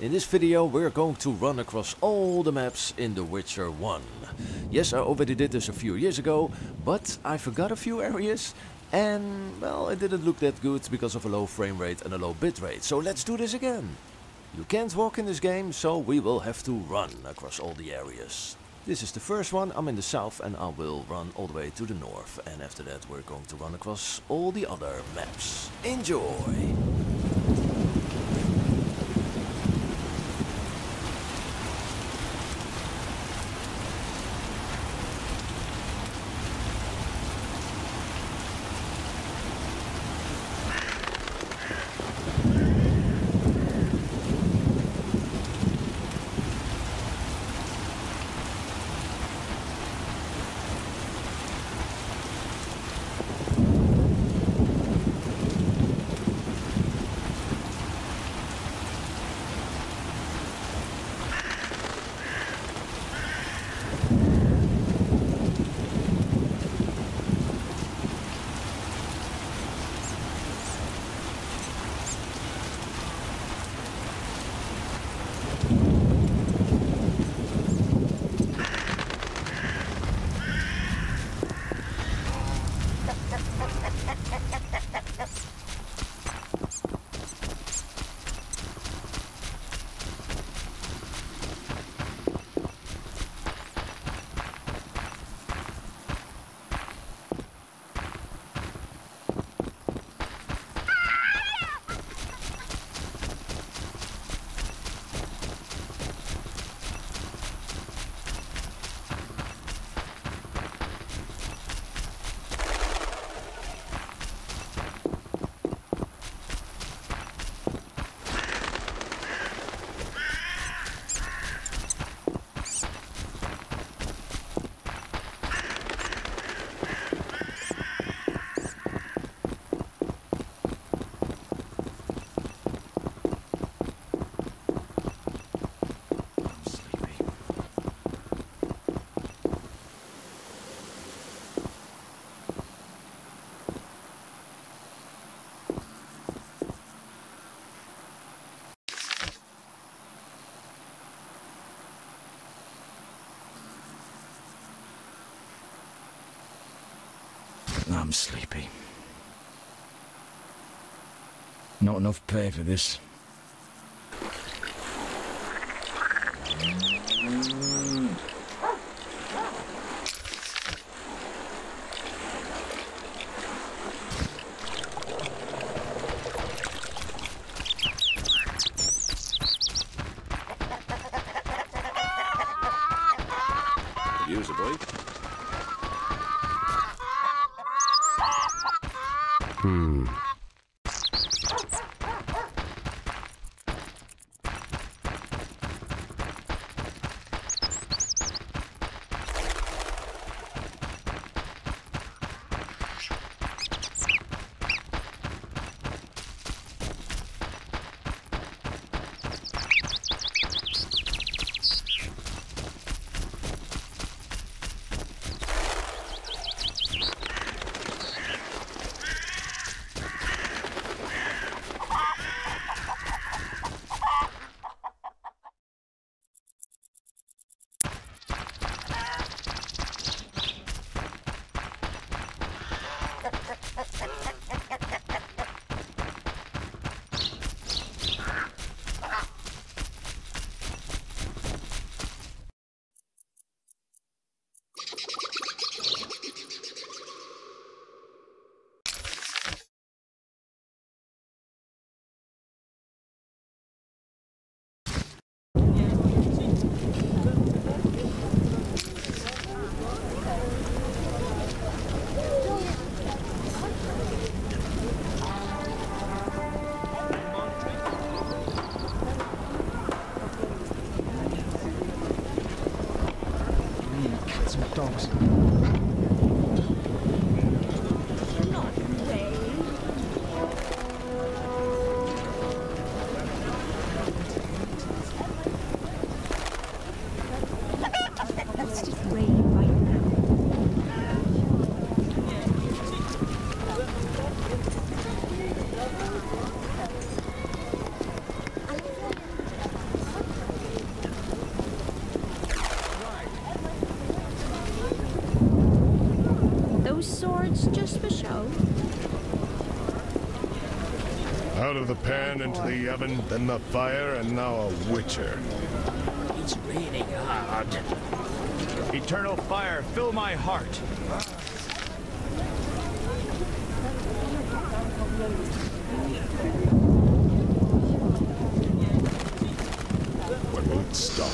In this video we're going to run across all the maps in The Witcher 1. Yes, I already did this a few years ago, but I forgot a few areas and, well, it didn't look that good because of a low frame rate and a low bit rate. So let's do this again. You can't walk in this game, so we will have to run across all the areas. This is the first one, I'm in the south and I will run all the way to the north. And after that we're going to run across all the other maps. Enjoy! I'm sleepy. Not enough pay for this. TikToks. Into the oven, then the fire, and now a witcher. It's raining hard. Eternal fire, fill my heart. When will it stop?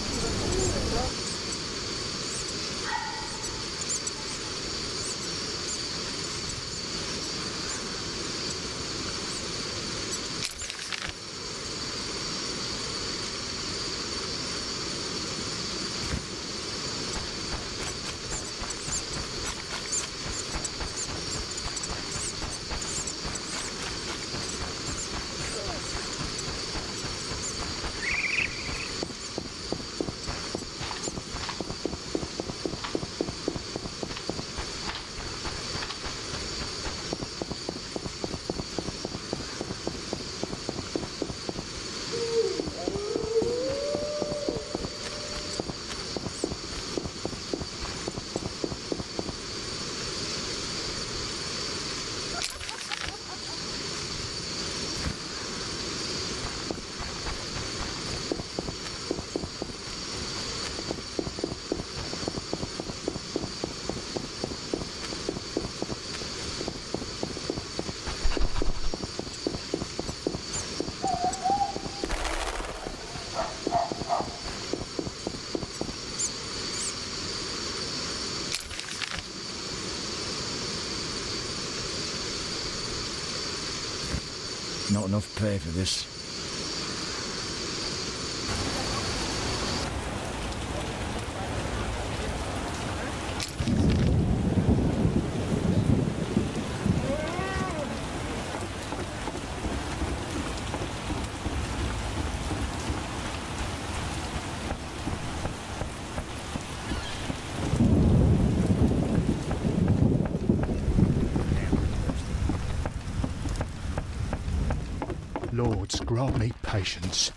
Not enough pay for this. Grant me patience.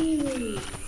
Really?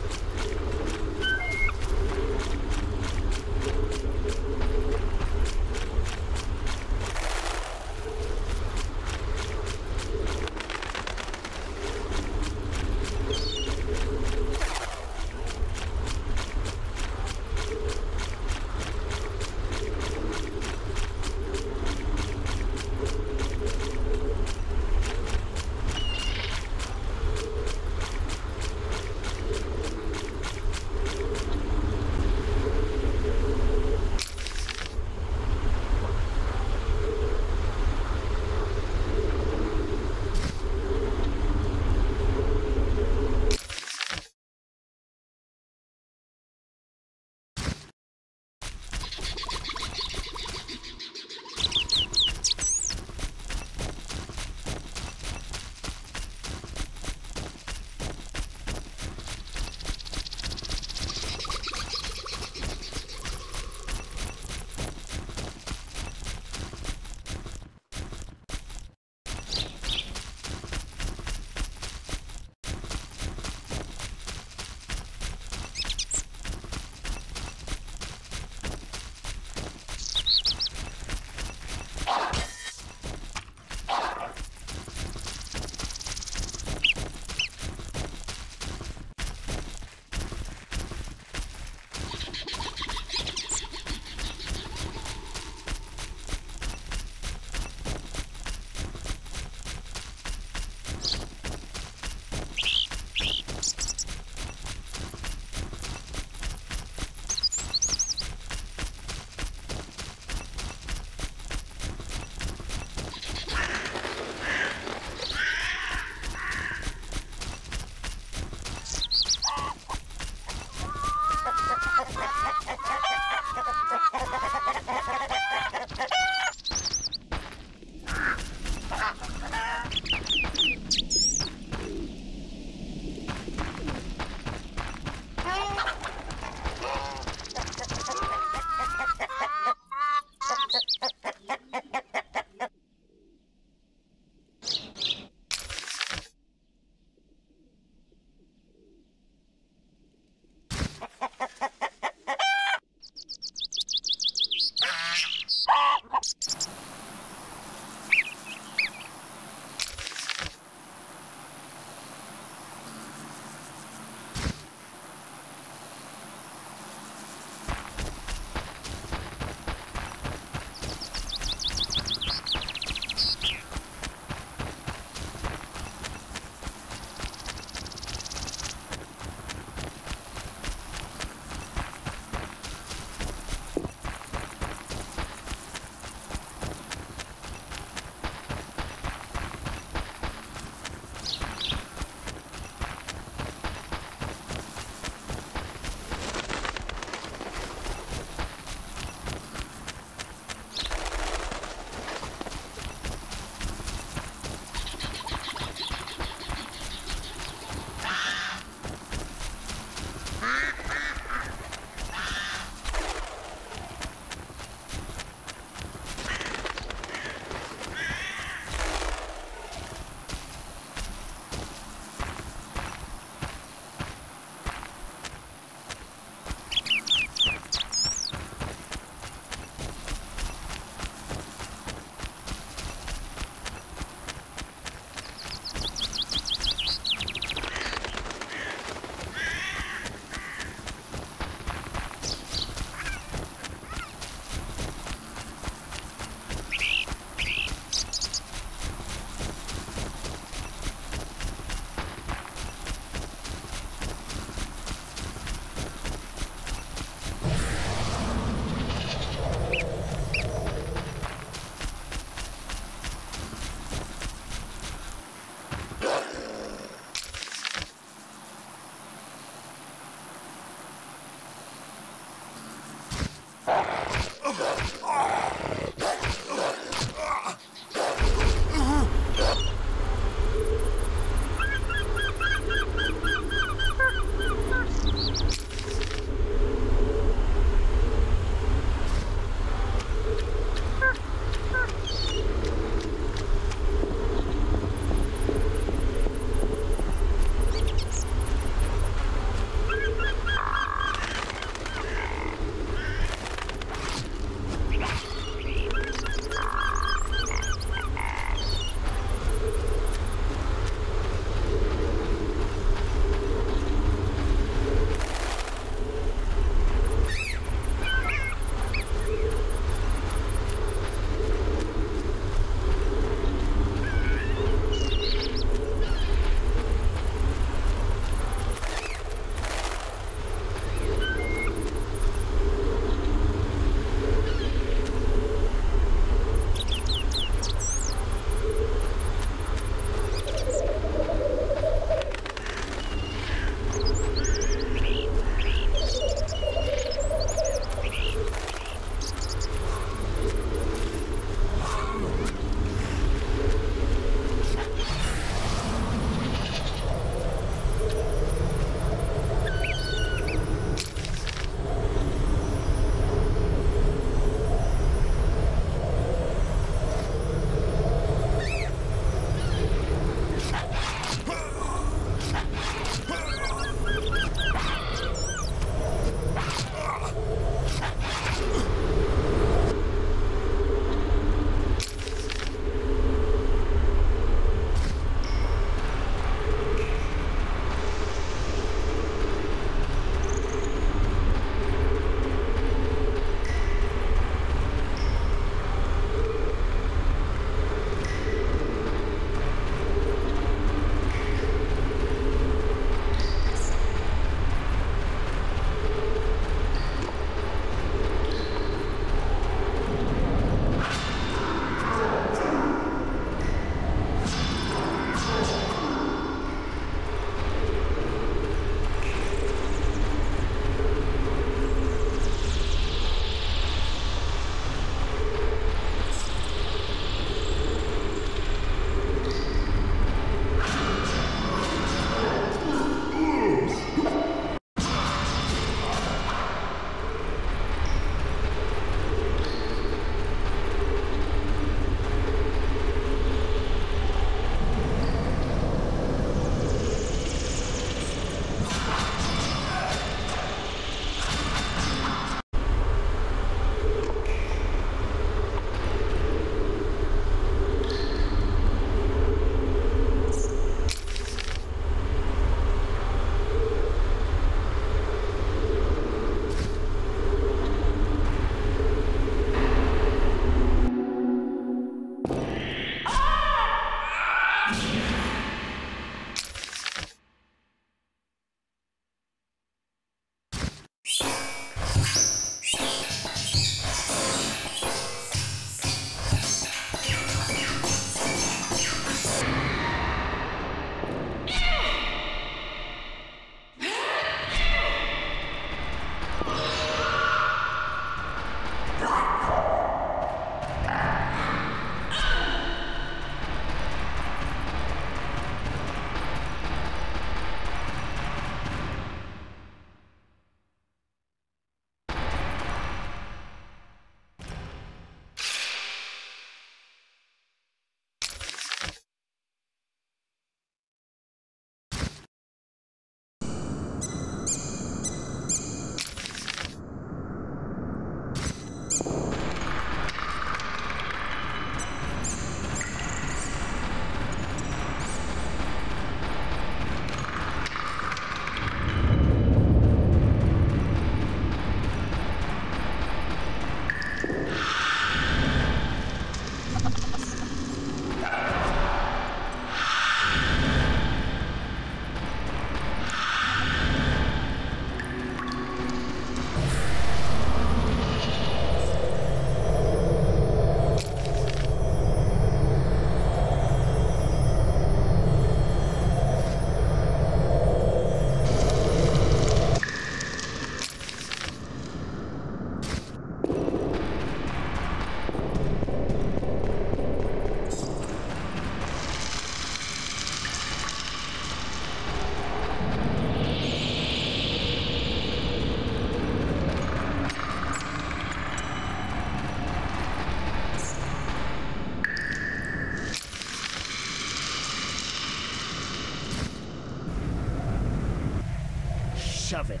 Of it.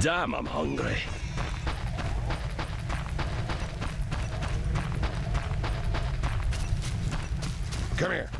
Damn, I'm hungry. Come here.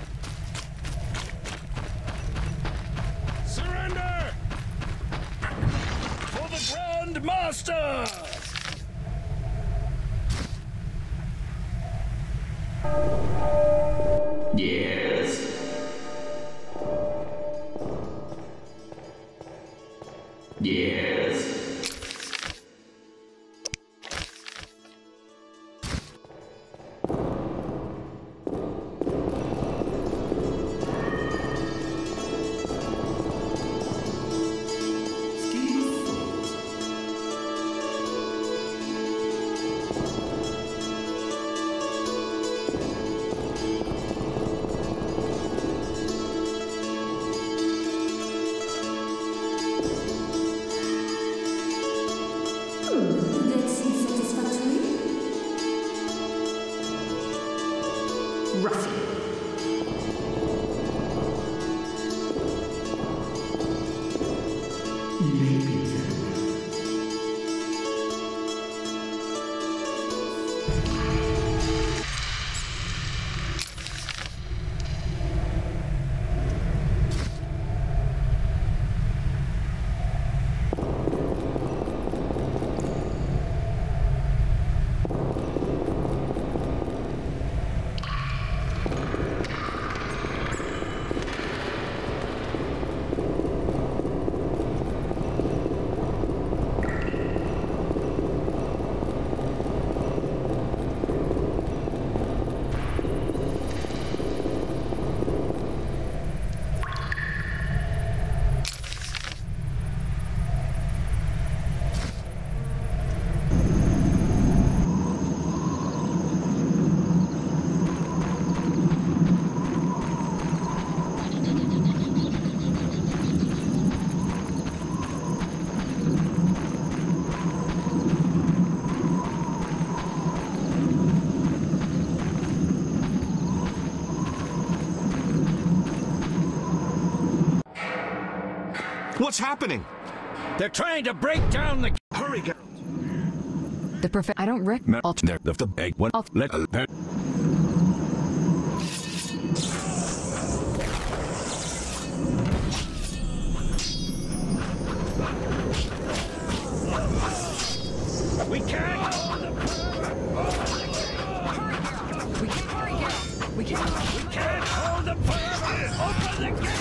What's happening? They're trying to break down the. Hurry, Geralt. The perfect. I don't rec. Alt there the the egg one Alt. let uh, We can't. We can hurry, Geralt. We can. We can't hold them forever. Open the gate.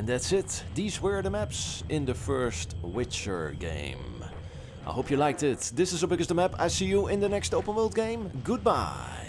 And that's it. These were the maps in the first Witcher game. I hope you liked it. This is How Big is the Map. I see you in the next open world game. Goodbye.